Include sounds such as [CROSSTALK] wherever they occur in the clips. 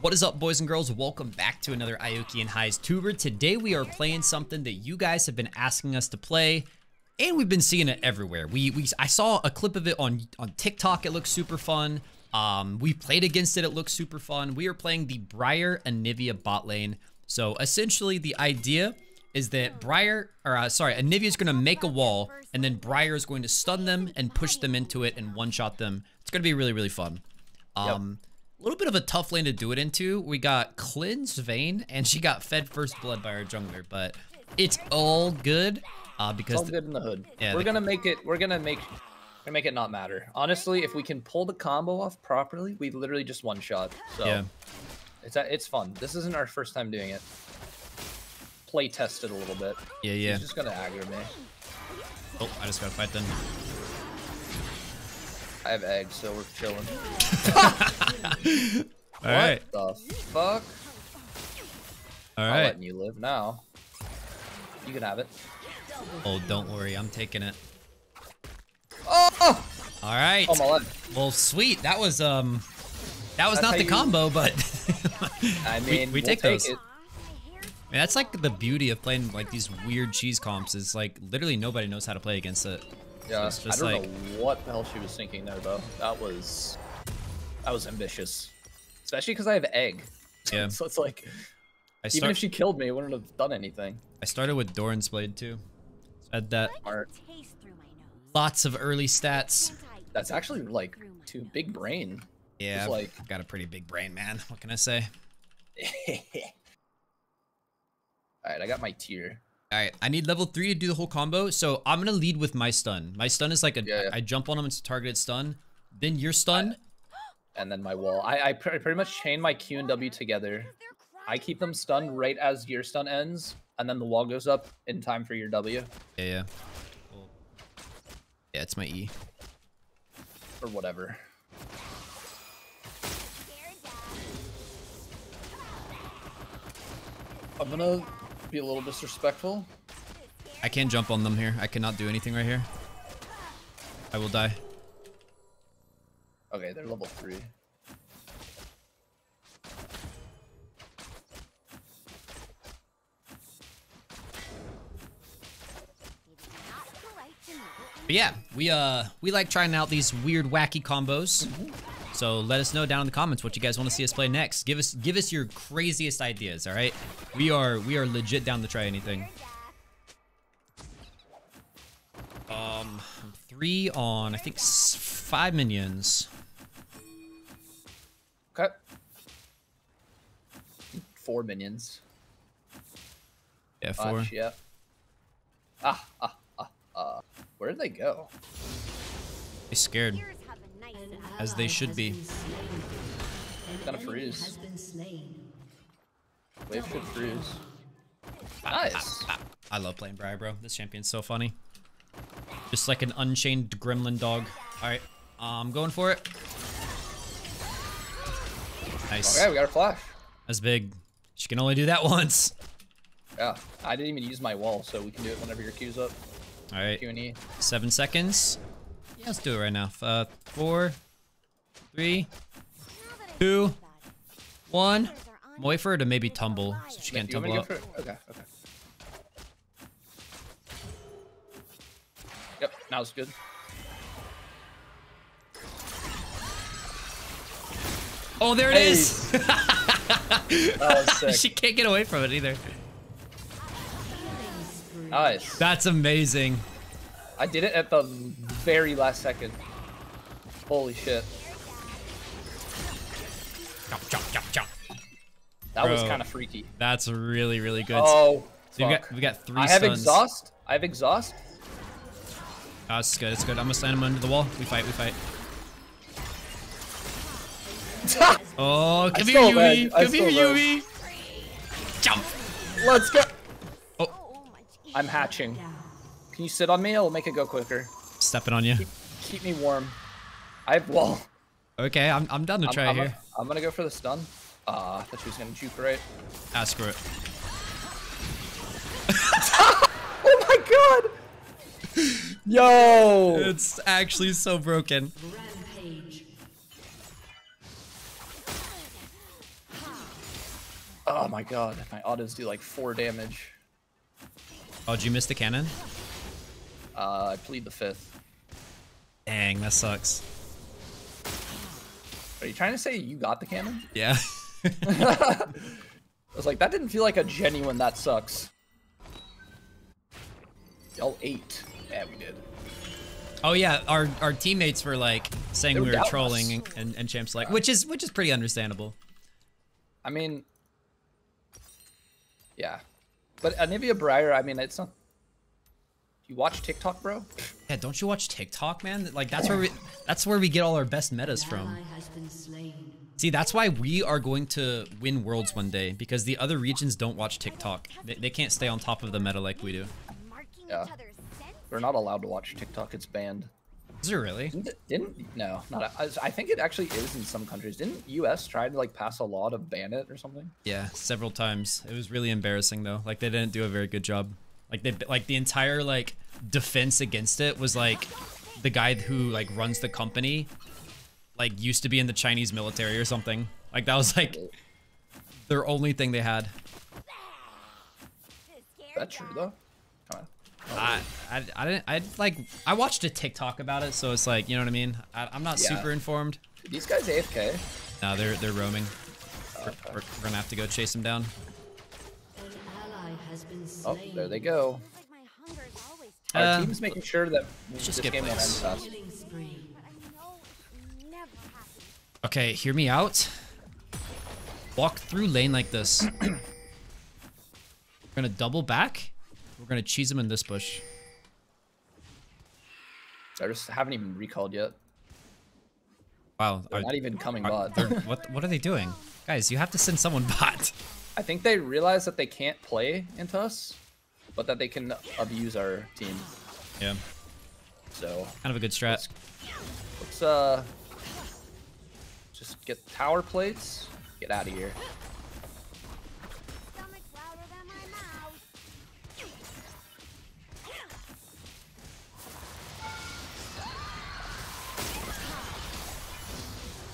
What is up, boys and girls? Welcome back to another Ioki and Heiz tuber. Today we are playing something that you guys have been asking us to play, and we've been seeing it everywhere. We, we I saw a clip of it on on TikTok. It looks super fun. Um, we played against it. It looks super fun. We are playing the Briar Anivia bot lane. So essentially, the idea is that Briar, or uh, sorry, Anivia is going to make a wall, and then Briar is going to stun them and push them into it and one-shot them. It's going to be really, really fun. Um, A little bit of a tough lane to do it into. We got Cleanse Vayne, and she got fed first blood by our jungler, but it's all good uh, It's because all good in the hood. Yeah, we're gonna make it. We're gonna make. Gonna make it not matter. Honestly, if we can pull the combo off properly, we literally just one shot. So Yeah. it's it's fun. This isn't our first time doing it. Play tested a little bit. yeah, yeah. He's just gonna aggro me. Oh, I just got to fight them. I have eggs, so we're chilling. [LAUGHS] All right, What the fuck? All right. I'm letting you live now. You can have it. Oh, don't worry, I'm taking it. Oh! All right. Oh. Well, sweet. That was um, that was That's not the you- combo, but [LAUGHS] I [LAUGHS] We- mean, we we'll take those. it. Man, that's like the beauty of playing like these weird cheese comps. Is like literally nobody knows how to play against it. Yeah, it's I don't like- know what the hell she was thinking there, though. That was that was ambitious, especially because I have egg. [LAUGHS] Yeah. so it's like I even if she killed me, it wouldn't have done anything. I started with Doran's blade too. Had that Smart. lots of early stats. That's actually like too big brain. Yeah, like- I've got a pretty big brain, man. What can I say? [LAUGHS] All right, I got my tier. All right, I need level three to do the whole combo. So I'm gonna lead with my stun. My stun is like a I Yeah, yeah. jump on him. It's a targeted stun. Then your stun. And then my wall. I, I pr- pretty much chain my Q and W together. I keep them stunned right as your stun ends, and then the wall goes up in time for your W Yeah, yeah. Yeah, it's my E. or whatever. I'm gonna be a little disrespectful. I can't jump on them here. I cannot do anything right here. I will die. Okay, they're level three. But yeah, we uh we like trying out these weird wacky combos. So let us know down in the comments what you guys want to see us play next. Give us give us your craziest ideas, all right? We are we are legit down to try anything. Um, three on I think five minions. Four minions. Yeah, four. Watch, yeah. Ah, ah, ah, ah. Where did they go? They scared, as they should be. Gonna freeze. Wave should freeze. Nice. I love playing Briar, bro. This champion's so funny. Just like an unchained gremlin dog. All right, I'm going for it. Nice. Okay, we got our flash. That's big. She can only do that once. Yeah, I didn't even use my wall, so we can do it whenever your Q's up. All right, Q and E. seven seconds. Yeah, let's do it right now. Uh, four, three, two, one. I'm wait for her to maybe tumble, so she can't You want me tumble up. go for it? Okay, okay. Yep, now it's good. Oh, there it is. [LAUGHS] That was [LAUGHS] sick. she can't get away from it either. nice. That's amazing. I did it at the very last second. Holy shit. Chop, chop, chop, chop. That was kind of freaky. That's really, really good. Oh, So we fuck. got we got three I have stuns. exhaust. I have exhaust. Oh, it's good. It's good. I'm gonna slam him under the wall. We fight. We fight. [LAUGHS] Oh, come here, stole Yui. that. I Come here. Yui. Jump. Let's go. Oh, I'm hatching. Can you sit on me? I'll make it go quicker. stepping on you. Keep me warm. I have wall. Okay, I'm I'm down to I'm, try I'm, here. Gonna, I'm gonna go for the stun. Ah, I thought she was gonna juke right. Ah, screw it. [LAUGHS] Oh my god! [LAUGHS] Yo! It's actually so broken. Oh my god, my autos do like four damage. Oh, did you miss the cannon? Uh, I plead the fifth. Dang, that sucks. Are you trying to say you got the cannon? Yeah. [LAUGHS] I was like, that didn't feel like a genuine that sucks. Y'all ate. Yeah, we did. oh yeah, our our teammates were like saying They we were were trolling, us. and, and champs like, which is which is pretty understandable. I mean, yeah. But uh, Anivia Briar, I mean, it's not. You watch TikTok, bro? Yeah, don't you watch TikTok, man? Like that's where we that's where we get all our best metas from. Ally has been slain. See, that's why we are going to win worlds one day because the other regions don't watch TikTok. They, they can't stay on top of the meta like we do. Yeah. We're not allowed to watch TikTok. It's banned. Is it really? Didn't, didn't no, not. I, I think it actually is in some countries. Didn't U.S. try to like pass a law to ban it or something? Yeah, several times. It was really embarrassing though. Like they didn't do a very good job. Like they like the entire like defense against it was like the guy who like runs the company like used to be in the Chinese military or something. Like that was like their only thing they had. That's true though. Come on. I, I, I didn't I like I watched a TikTok about it, so it's like you know what I mean. I, I'm not Yeah. super informed. These guys AFK. No, they're they're roaming. We're, we're, we're gonna have to go chase them down. An ally has been Oh, there they go. Uh, Our team's making sure that just this get game end fast. Okay, hear me out. Walk through lane like this. [CLEARS THROAT] we're gonna double back. We're gonna cheese him in this bush. I just haven't even recalled yet. Wow. They're are- not even coming are- bot. what what are they doing? Guys, you have to send someone [LAUGHS] bot. I think they realize that they can't play into us, but that they can abuse our team. Yeah. So Kind of a good strat. let's uh just get tower plates. Get out of here.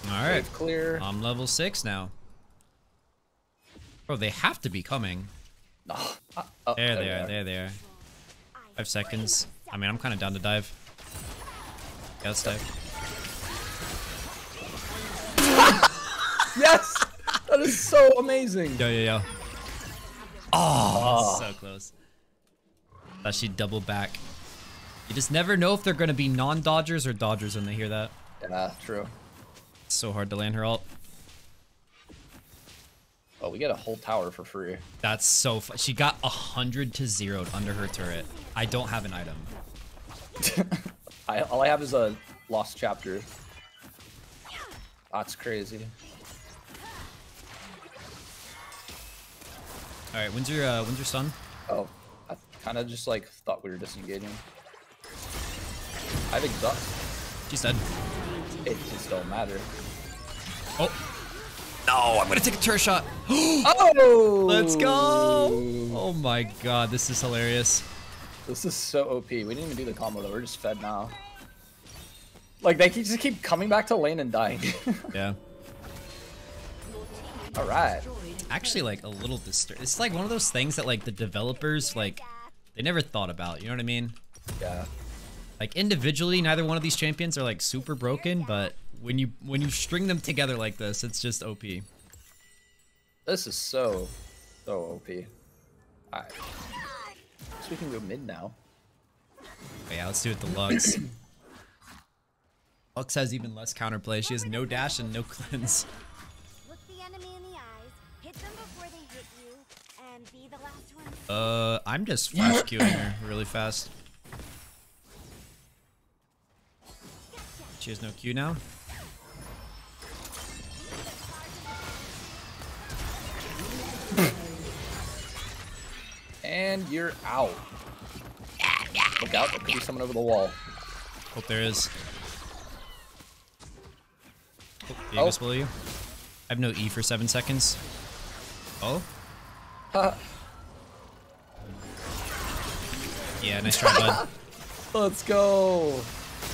Alright. Wave clear. I'm level six now. Bro, they have to be coming. Oh, uh, oh, There they are, there they are. Five seconds. I mean, I'm kind of down to dive. Yeah, let's dive. [LAUGHS] Yes! That is so amazing. Yo, yo, yo. Oh, so close. Thought she'd double back. You just never know if they're going to be non-dodgers or dodgers when they hear that. Yeah, true. It's so hard to land her ult. Oh, we get a whole tower for free. That's so fu- She got a 100 to 0 under her turret. I don't have an item. [LAUGHS] I, all I have is a lost chapter. That's crazy. All right, when's your, uh, when's your son? Oh, I kind of just like thought we were disengaging. I have exhaust. She's dead. It just don't matter. Oh. No, I'm going to take a turret shot. [GASPS] Oh! Let's go. Oh my god, this is hilarious. This is so OP. We didn't even do the combo though. We're just fed now. Like they keep, just keep coming back to lane and dying. [LAUGHS] Yeah. All right. Actually, like a little disturbed. It's like one of those things that like the developers like they never thought about. You know what I mean? Yeah. Like individually, neither one of these champions are like super broken, but when you when you string them together like this, it's just OP. This is so, so OP. Alright. So we can go mid now. But yeah, let's do it the Lux. Lux has even less counterplay. She has no dash and no cleanse. Look the enemy in the eyes, hit them before they hit you, and be the last one. Uh, I'm just flash queuing her really fast. She has no Q now. And you're out. Look out, there could be someone over the wall. Hope there is. Oh, Oh. Davis below you. I have no E for seven seconds. Oh? Ha. Yeah, nice try, bud. [LAUGHS] Let's go.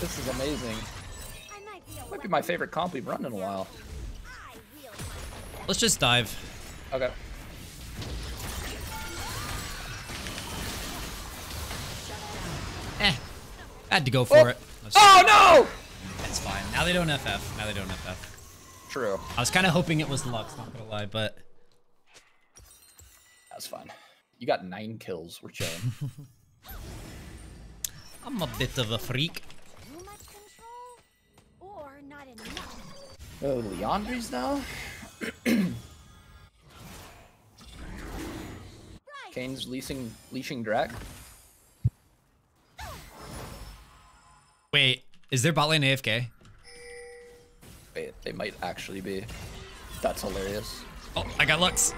This is amazing might be my favorite comp we've run in a while. Let's just dive. Okay. Eh. I had to go for oh. it. Oh no! That's fine. Now they don't FF. Now they don't FF. True. I was kind of hoping it was Lux, not gonna lie, but. That's fine. You got nine kills. We're chilling. [LAUGHS] I'm a bit of a freak. Oh, Liandry's now. Kayn's leasing leashing Drac. Wait, is there bot lane AFK? Wait, they might actually be. That's hilarious. Oh, I got Lux.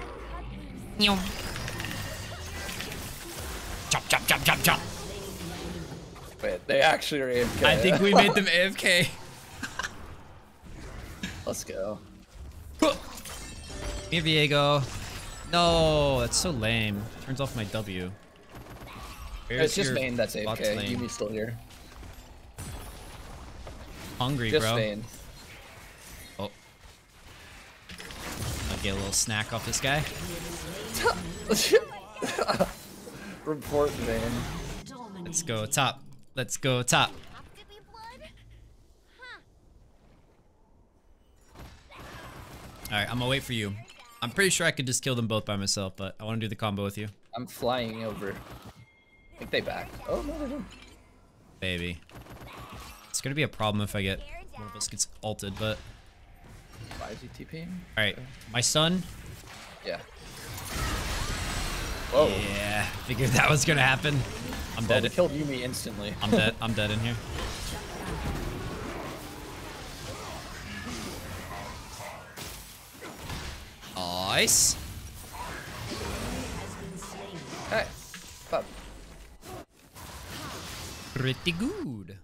Meow. Chop, chop, chop, chop, chop. Wait, they actually are AFK. I think we made [LAUGHS] them AFK. Let's go. Here, Viego. No, that's so lame. Turns off my W. Where's it's just Vayne that's AFK. lane? Yuumi's still here. Hungry, Just bro. Vayne. Oh. I'll get a little snack off this guy. [LAUGHS] Report Vayne. Let's go top. Let's go top. Have to be blood? Huh. All right, I'm gonna wait for you. I'm pretty sure I could just kill them both by myself, but I want to do the combo with you, I'm flying over. I think they back. Oh no, they didn't. baby. It's gonna be a problem if I get one of us gets ulted, but Why is he TPing? all right, my son. Yeah. Whoa. Yeah, figured that was gonna happen. I'm Well, we dead. killed Yuumi instantly. I'm dead. [LAUGHS] I'm dead in here. Nice. Fuck. Pretty good.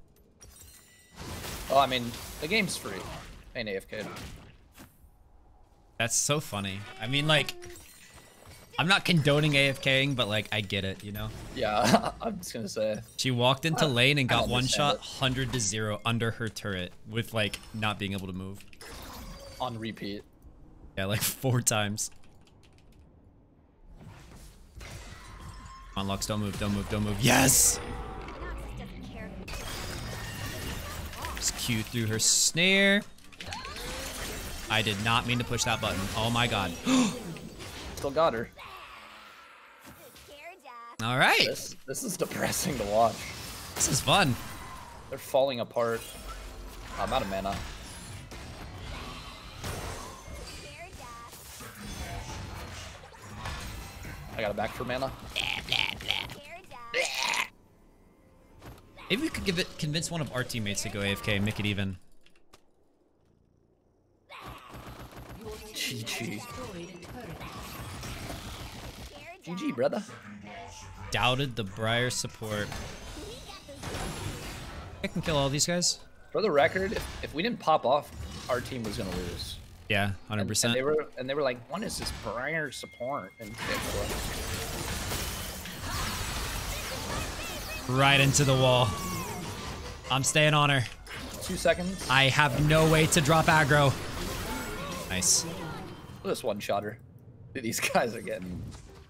Oh, I mean, the game's free. Ain't AFK. That's so funny. I mean, like, I'm not condoning AFKing, but like, I get it, you know? Yeah, [LAUGHS] I'm just gonna say. She walked into lane and got one shot, it. 100 to 0 under her turret with like not being able to move. On repeat. Yeah, like [LAUGHS] four times. Come on, Lux, don't move, don't move, don't move. Yes! Just Q through her snare. I did not mean to push that button. Oh my god. [GASPS] Still got her. All right. This this is depressing to watch. This is fun. They're falling apart. Oh, I'm out of mana. I got a back for mana. Scared ya. Maybe we could give it convince one of our teammates to go AFK and make it even. GG. Destroyed a turret. Scared. GG, brother. Doubted the Briar support. I can kill all these guys. For the record, if, if we didn't pop off, our team was gonna lose. Yeah, 100%. and they were and they were like, "When is this Briar support?" And right into the wall. I'm staying on her. two seconds. I have no way to drop aggro. Nice. This one shotter. These guys are getting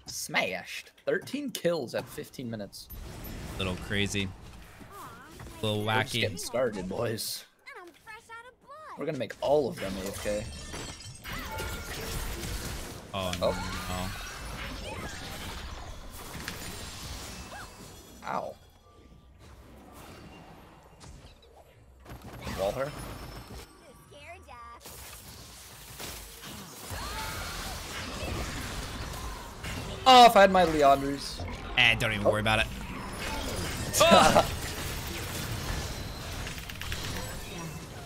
smashed. 13 kills at 15 minutes. Little crazy. Little We're just getting started, boys. And I'm fresh out of blood. We're gonna make all of them AFK. Oh Oh. no. Ow. Wall her. Oh, if I had my Liandry's. Eh, don't even worry about it. [LAUGHS]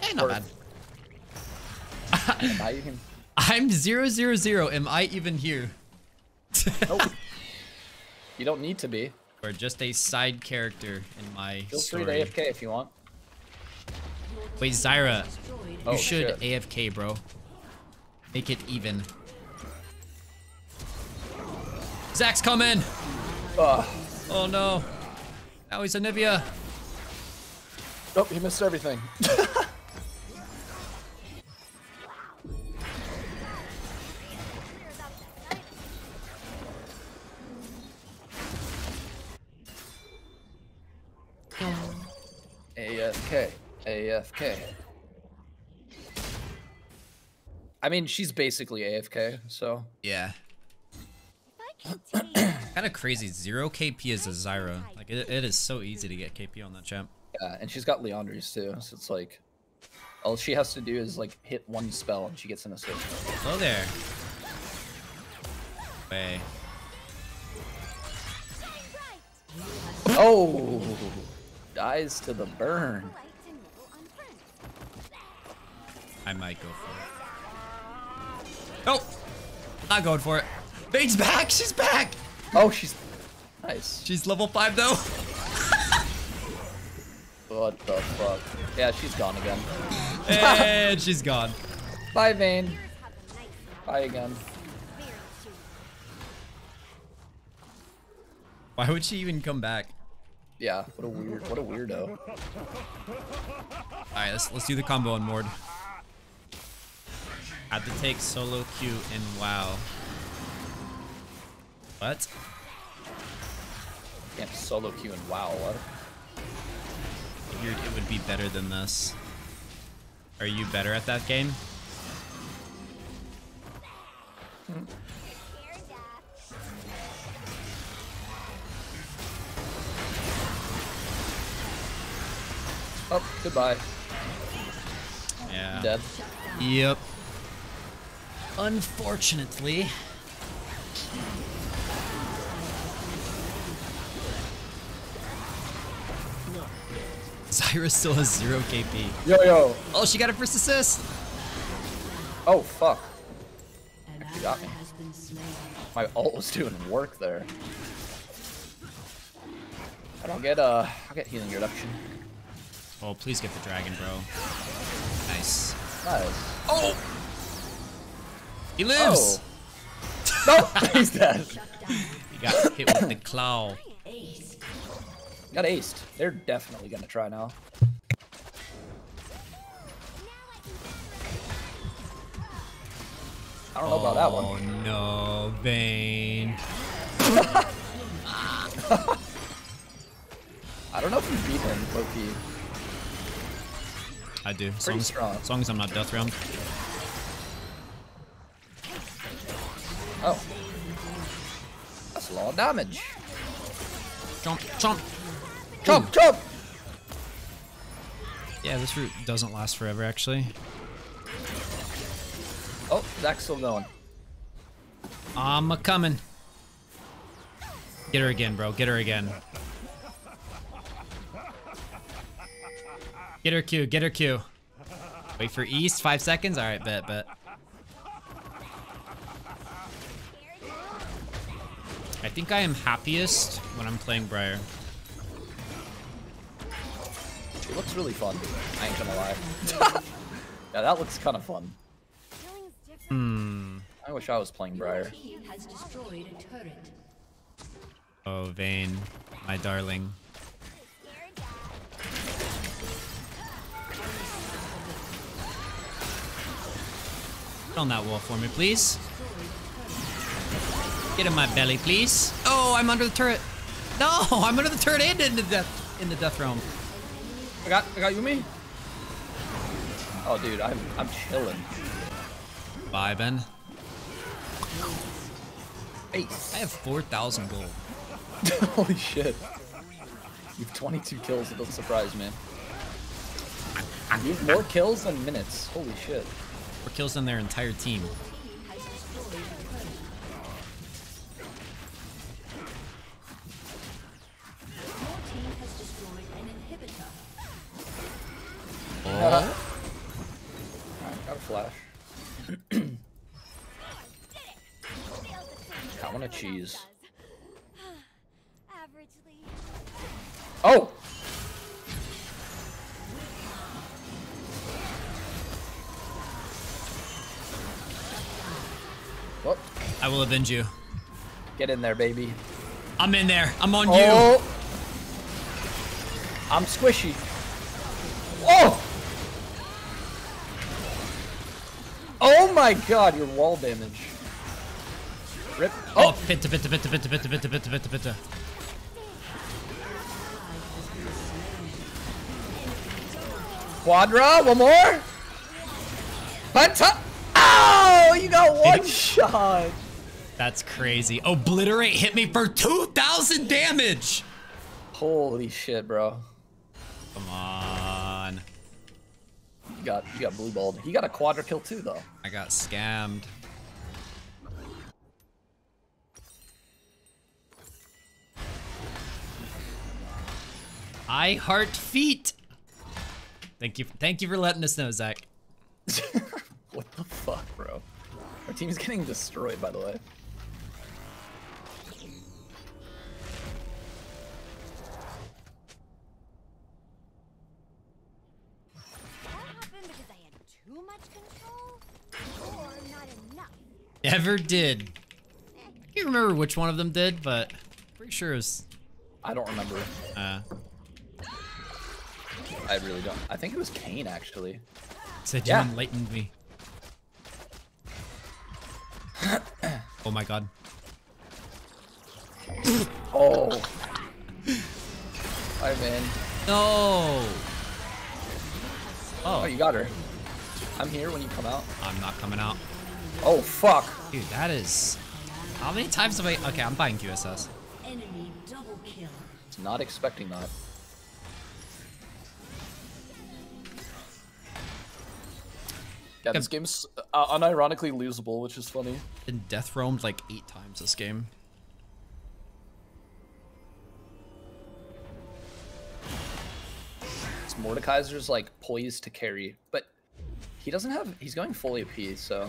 Eh, not bad. Now you can. I'm zero zero zero. Am I even here? Nope. [LAUGHS] you don't need to be. or just a side character in my Feel free story? to AFK if you want. Wait, Zyra, Destroyed you Oh, should shit. AFK, bro. Make it even. Zac's coming. Ugh. Oh no. Now he's Anivia. Oh, he missed everything. [LAUGHS] AFK. I mean, she's basically AFK, so. Yeah. If I continue, [COUGHS] Kind of crazy. Zero KP as a Zyra. Like it, it is so easy to get KP on that champ. Yeah, and she's got Liandry's too, so it's like. All she has to do is like hit one spell and she gets an assist. Hello there. Way. Oh! Dies to the burn. like to nibble on friends. I might go for it. Nope. Not going for it. Vayne's back. She's back. Oh, she's nice. She's level five though. [LAUGHS] What the fuck? Yeah, she's gone again. and [LAUGHS] she's gone. Bye, Vayne. Have a nice Bye again. Why would she even come back? Yeah, what a weird, what a weirdo. All right, let's let's do the combo on Mord. Had to take solo Q and WoW. What? Can't solo queue and wow, what? Figured it would be better than this. Are you better at that game? Oh, goodbye. Yeah. Dead. Yep. Unfortunately. Zyra still has zero KP. Yo, yo. Oh, she got a first assist. Oh, fuck. An got me. has been slain. My ult was doing work there. I don't get, uh, I'll get healing reduction. Oh, please get the dragon, bro. Nice. Nice. Oh! He lives! Oh. Nope, [LAUGHS] he's dead. He got hit with the claw. Got aced. They're definitely gonna try now. I don't know about that Oh one. no, Vayne. [LAUGHS] I don't know if you beat him, Loki. I do. As Pretty long as, strong. as long as I'm not death round. Oh. That's a lot of damage. Jump, jump. Chomp, jump! Yeah, this route doesn't last forever, actually. Oh, Zac's still going. I'm a coming. Get her again, bro. Get her again. Get her Q. Get her Q. Wait for East. Five seconds. All right, bet, bet. Think I am happiest when I'm playing Briar. It looks really fun. I ain't gonna lie. [LAUGHS] yeah, that looks kind of fun. Hmm. I wish I was playing Briar. Team has destroyed a turret. Oh, Vayne, my darling. Air on that wall for me, please. Get in my belly, please. Oh, I'm under the turret. No, [LAUGHS] I'm under the turret and in the death in the death realm. I got, I got Yuumi. Oh, dude, I'm, I'm chilling. Bye, Ben. Ace. I have 4,000 gold. [LAUGHS] Holy shit. You have 22 kills, it doesn't surprise me. You have more kills than minutes. Holy shit. Four kills on their entire team. Got a flash. I want a cheese. Averagely. Oh! Whoop. I will avenge you. Get in there, baby. I'm in there. I'm on oh! you. Oh! I'm squishy. My god, your wall damage. Rip. Oh, Oh! pitta, pitta, pitta, pitta, pitta, pitta, pitta, pitta, pitta. Quadra, one more. Penta. Oh, you got one [LAUGHS] shot. That's crazy. Obliterate hit me for 2,000 damage. Holy shit, bro. Come on. You got you got blue balled. He got a quadra kill too, though. I got scammed. I heart feet. Thank you. Thank you for letting us know, Zac. [LAUGHS] what the fuck, bro? Our team's getting destroyed, by the way. Ever did. I can't remember which one of them did, but pretty sure it was. I don't remember. Uh, I really don't. I think it was Kayn actually. said Yeah. you enlightened me. [COUGHS] oh my god. Oh. I'm in. No. Oh, Oh, you got her. I'm here when you come out. I'm not coming out. Oh fuck. Dude, that is. How many times have I? Okay, I'm buying QSS. Enemy double kill. Not expecting that. Yeah, this game's uh, unironically losable, which is funny. Been death roamed like eight times this game. It's Mordekaiser's like poised to carry, but he doesn't have. He's going fully AP, so.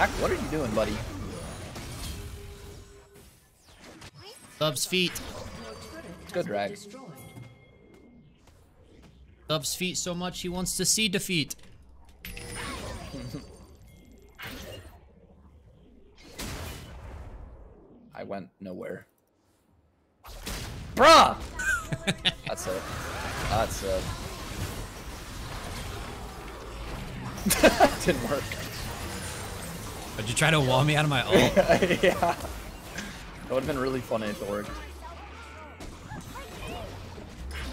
Zac, what are you doing, buddy? Dub's feet. Has Good drag. Dub's feet so much he wants to see defeat. [LAUGHS] I went nowhere. Bruh! [LAUGHS] That's it. That's it. [LAUGHS] Didn't work. But you try to wall me out of my ult. [LAUGHS] yeah. That would have been really funny if it worked.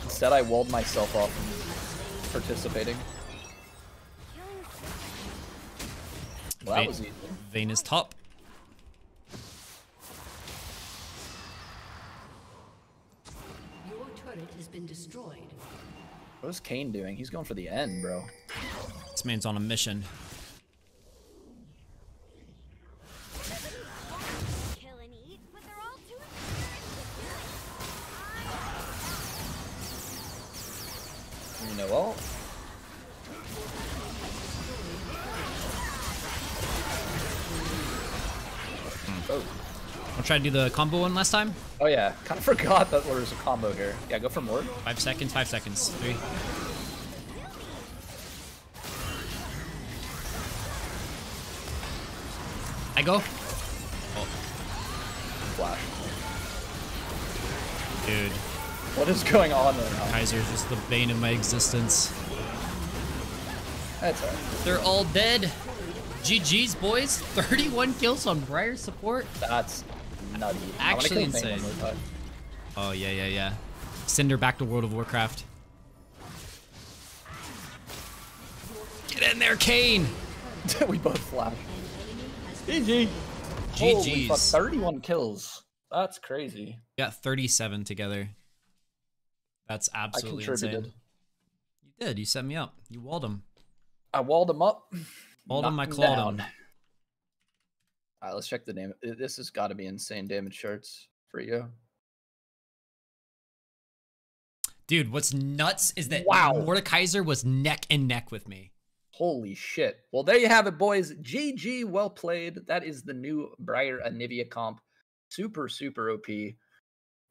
Instead, I walled myself off from participating. Well, that Vayne- was easy. Vayne is top. Your turret has been destroyed. What is Kayn doing? He's going for the end, bro. This man's on a mission. Oh. I'll try to do the combo one last time. Oh yeah, [LAUGHS] kind of forgot that there was a combo here. Yeah, go for more. Five seconds, five seconds. Three. I go. Oh, Flash. dude. What is going on right now? Kaiser's just the bane of my existence. That's alright. They're all dead. GG's, boys. 31 kills on Briar support. That's nutty. Actually kill Thane one insane. Oh, yeah, yeah, yeah. Cinder back to World of Warcraft. Get in there, Kayn. [LAUGHS] we both flash. GG. Holy fuck, GG's. 31 kills. That's crazy. Got 37 together. That's I absolutely contributed. insane. You did. You set me up. You walled him. I walled him up. Walled him, I knocked clawed down. Alright, let's check the name. This has got to be insane damage shirts for you. Dude, what's nuts is that Wow. Mordekaiser was neck and neck with me. Holy shit. Well, there you have it, boys. GG, well played. That is the new Briar Anivia comp. Super, super OP.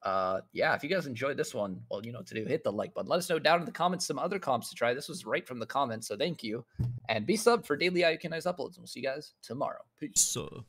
Uh, yeah, if you guys enjoyed this one, well, you know to do. Hit the like button. Let us know down in the comments some other comps to try. This was right from the comments, so thank you. And be sub for daily ioki Nice uploads. And we'll see you guys tomorrow. Peace. So.